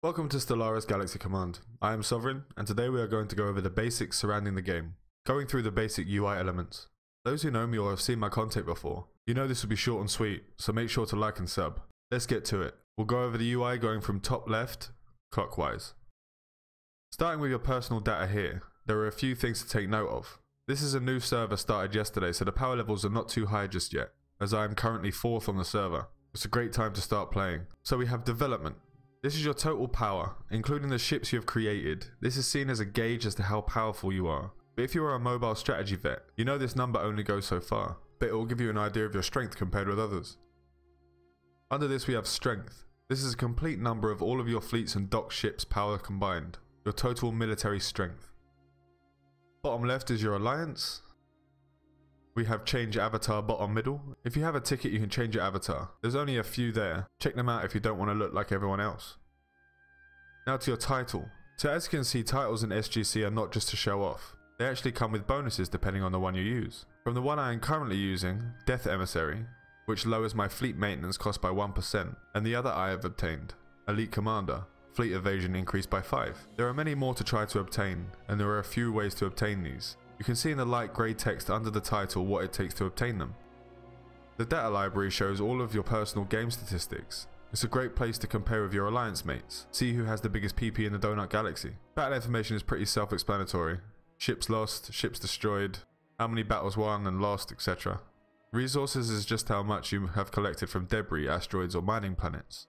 Welcome to Stellaris Galaxy Command. I am Sovereign, and today we are going to go over the basics surrounding the game, going through the basic UI elements. Those who know me or have seen my content before, you know this will be short and sweet, so make sure to like and sub. Let's get to it. We'll go over the UI going from top left, clockwise. Starting with your personal data here, there are a few things to take note of. This is a new server started yesterday, so the power levels are not too high just yet, as I am currently fourth on the server. It's a great time to start playing. So we have development. This is your total power, including the ships you have created. This is seen as a gauge as to how powerful you are. But if you are a mobile strategy vet, you know this number only goes so far, but it will give you an idea of your strength compared with others. Under this we have strength. This is a complete number of all of your fleets and dock ships power combined, your total military strength. Bottom left is your alliance, we have change avatar bottom middle. If you have a ticket, you can change your avatar. There's only a few there. Check them out if you don't want to look like everyone else. Now to your title. So as you can see, titles in SGC are not just to show off. They actually come with bonuses depending on the one you use. From the one I am currently using, Death Emissary, which lowers my fleet maintenance cost by 1%, and the other I have obtained, Elite Commander, fleet evasion increased by 5. There are many more to try to obtain, and there are a few ways to obtain these. You can see in the light grey text under the title what it takes to obtain them. The data library shows all of your personal game statistics. It's a great place to compare with your alliance mates, see who has the biggest PP in the Donut Galaxy. Battle information is pretty self-explanatory. Ships lost, ships destroyed, how many battles won and lost, etc. Resources is just how much you have collected from debris, asteroids or mining planets.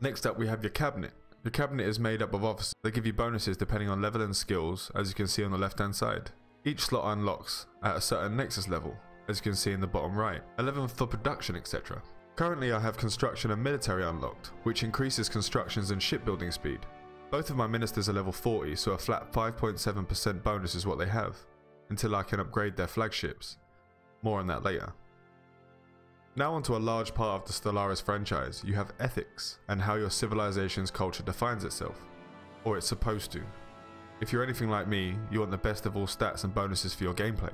Next up we have your cabinet. Your cabinet is made up of officers that give you bonuses depending on level and skills as you can see on the left hand side. Each slot unlocks at a certain Nexus level, as you can see in the bottom right, 11th for production etc. Currently I have construction and military unlocked, which increases constructions and shipbuilding speed. Both of my ministers are level 40, so a flat 5.7% bonus is what they have, until I can upgrade their flagships. More on that later. Now onto a large part of the Stellaris franchise, you have ethics, and how your civilization's culture defines itself. Or it's supposed to. If you're anything like me, you want the best of all stats and bonuses for your gameplay.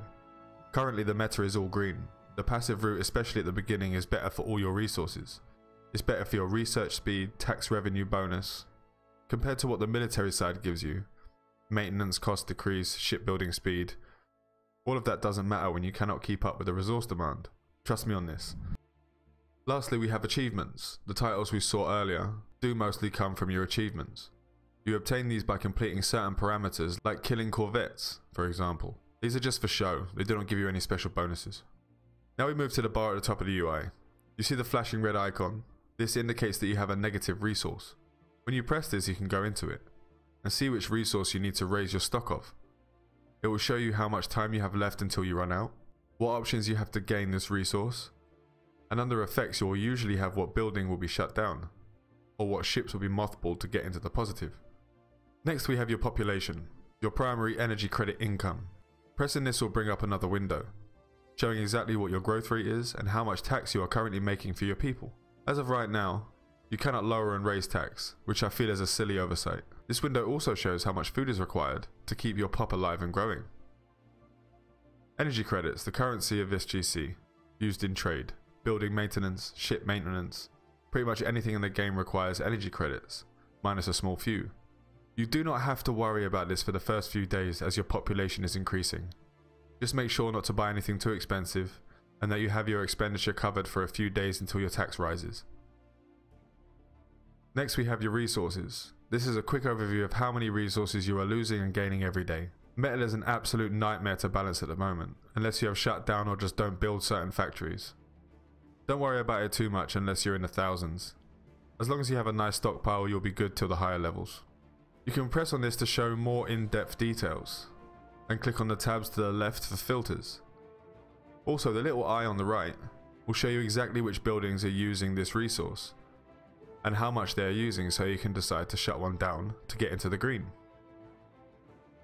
Currently the meta is all green. The passive route, especially at the beginning, is better for all your resources. It's better for your research speed, tax revenue bonus. Compared to what the military side gives you, maintenance cost decrease, shipbuilding speed, all of that doesn't matter when you cannot keep up with the resource demand. Trust me on this. Lastly, we have achievements. The titles we saw earlier do mostly come from your achievements. You obtain these by completing certain parameters, like killing corvettes, for example. These are just for show, they do not give you any special bonuses. Now we move to the bar at the top of the UI. You see the flashing red icon? This indicates that you have a negative resource. When you press this, you can go into it and see which resource you need to raise your stock of. It will show you how much time you have left until you run out, what options you have to gain this resource, and under effects you will usually have what building will be shut down, or what ships will be mothballed to get into the positive. Next we have your population, your primary energy credit income. Pressing this will bring up another window, showing exactly what your growth rate is and how much tax you are currently making for your people. As of right now, you cannot lower and raise tax, which I feel is a silly oversight. This window also shows how much food is required to keep your pop alive and growing. Energy credits, the currency of SGC, used in trade, building maintenance, ship maintenance, pretty much anything in the game requires energy credits, minus a small few. You do not have to worry about this for the first few days as your population is increasing. Just make sure not to buy anything too expensive and that you have your expenditure covered for a few days until your tax rises. Next we have your resources. This is a quick overview of how many resources you are losing and gaining every day. Metal is an absolute nightmare to balance at the moment, unless you have shut down or just don't build certain factories. Don't worry about it too much unless you're in the thousands. As long as you have a nice stockpile you'll be good till the higher levels. You can press on this to show more in-depth details and click on the tabs to the left for filters. Also the little eye on the right will show you exactly which buildings are using this resource and how much they are using so you can decide to shut one down to get into the green.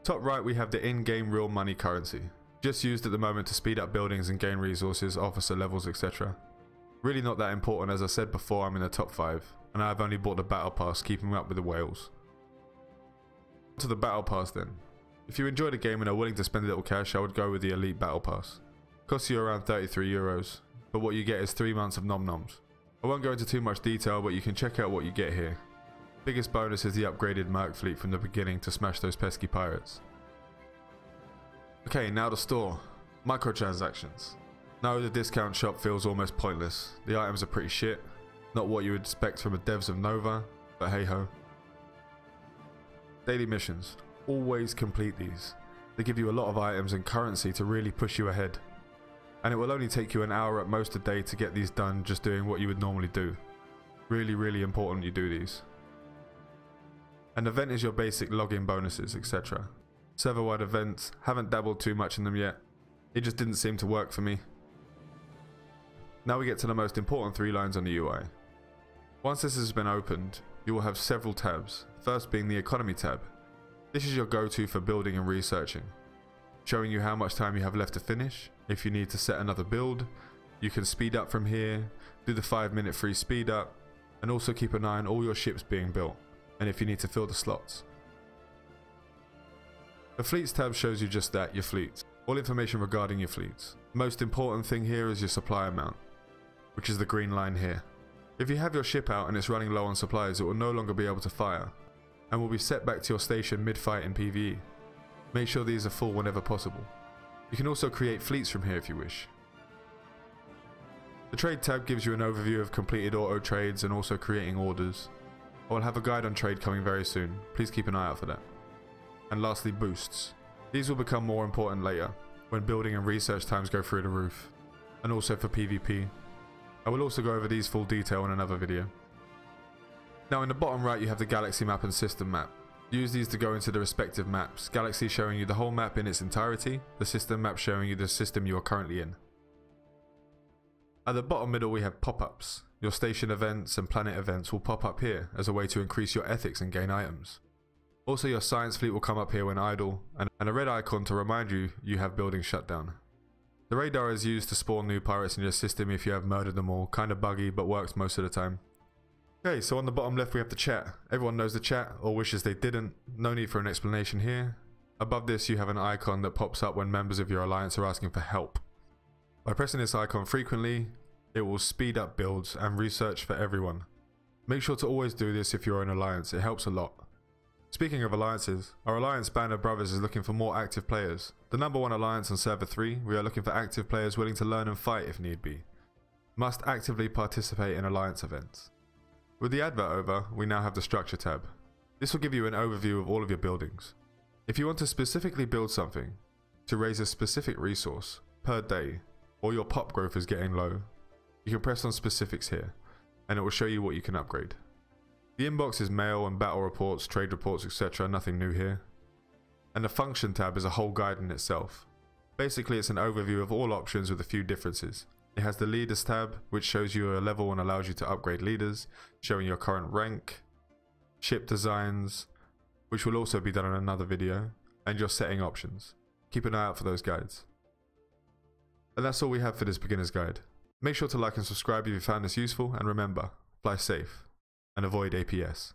Top right we have the in-game real money currency, just used at the moment to speed up buildings and gain resources, officer levels etc. Really not that important as I said before I'm in the top 5 and I've only bought the battle pass keeping up with the whales. To the battle pass then. If you enjoy the game and are willing to spend a little cash, I would go with the elite battle pass. Costs you around 33 euros, but what you get is 3 months of nom noms. I won't go into too much detail, but you can check out what you get here. Biggest bonus is the upgraded Merc fleet from the beginning to smash those pesky pirates. Okay, now the store. Microtransactions. Now the discount shop feels almost pointless. The items are pretty shit. Not what you would expect from the devs of Nova, but hey ho. Daily missions. Always complete these. They give you a lot of items and currency to really push you ahead. And it will only take you an hour at most a day to get these done just doing what you would normally do. Really, really important you do these. An event is your basic login bonuses, etc. Server-wide events, haven't dabbled too much in them yet. It just didn't seem to work for me. Now we get to the most important three lines on the UI. Once this has been opened, you will have several tabs, first being the economy tab. This is your go-to for building and researching, showing you how much time you have left to finish, if you need to set another build, you can speed up from here, do the 5 minute free speed up, and also keep an eye on all your ships being built, and if you need to fill the slots. The fleets tab shows you just that, your fleets. All information regarding your fleets. Most important thing here is your supply amount, which is the green line here. If you have your ship out and it's running low on supplies, it will no longer be able to fire, and will be set back to your station mid-fight in PvE. Make sure these are full whenever possible. You can also create fleets from here if you wish. The trade tab gives you an overview of completed auto trades and also creating orders. I will have a guide on trade coming very soon, please keep an eye out for that. And lastly boosts. These will become more important later, when building and research times go through the roof, and also for PvP. I will also go over these full detail in another video. Now in the bottom right you have the galaxy map and system map. Use these to go into the respective maps, galaxy showing you the whole map in its entirety, the system map showing you the system you are currently in. At the bottom middle we have pop-ups. Your station events and planet events will pop up here as a way to increase your ethics and gain items. Also your science fleet will come up here when idle, and, a red icon to remind you you have buildings shut down. The radar is used to spawn new pirates in your system if you have murdered them all, kinda buggy but works most of the time. Okay, so on the bottom left we have the chat. Everyone knows the chat, or wishes they didn't. No need for an explanation here. Above this you have an icon that pops up when members of your alliance are asking for help. By pressing this icon frequently, it will speed up builds and research for everyone. Make sure to always do this if you're in alliance, it helps a lot. Speaking of alliances, our alliance Band of Brothers is looking for more active players. The number one alliance on server 3, we are looking for active players willing to learn and fight if need be. Must actively participate in alliance events. With the advert over, we now have the structure tab. This will give you an overview of all of your buildings. If you want to specifically build something, to raise a specific resource, per day, or your pop growth is getting low, you can press on specifics here, and it will show you what you can upgrade. The inbox is mail and battle reports, trade reports, etc. Nothing new here. And the function tab is a whole guide in itself. Basically it's an overview of all options with a few differences. It has the leaders tab, which shows you a level and allows you to upgrade leaders, showing your current rank, ship designs, which will also be done in another video, and your setting options. Keep an eye out for those guides. And that's all we have for this beginner's guide. Make sure to like and subscribe if you found this useful, and remember, fly safe, and avoid APS.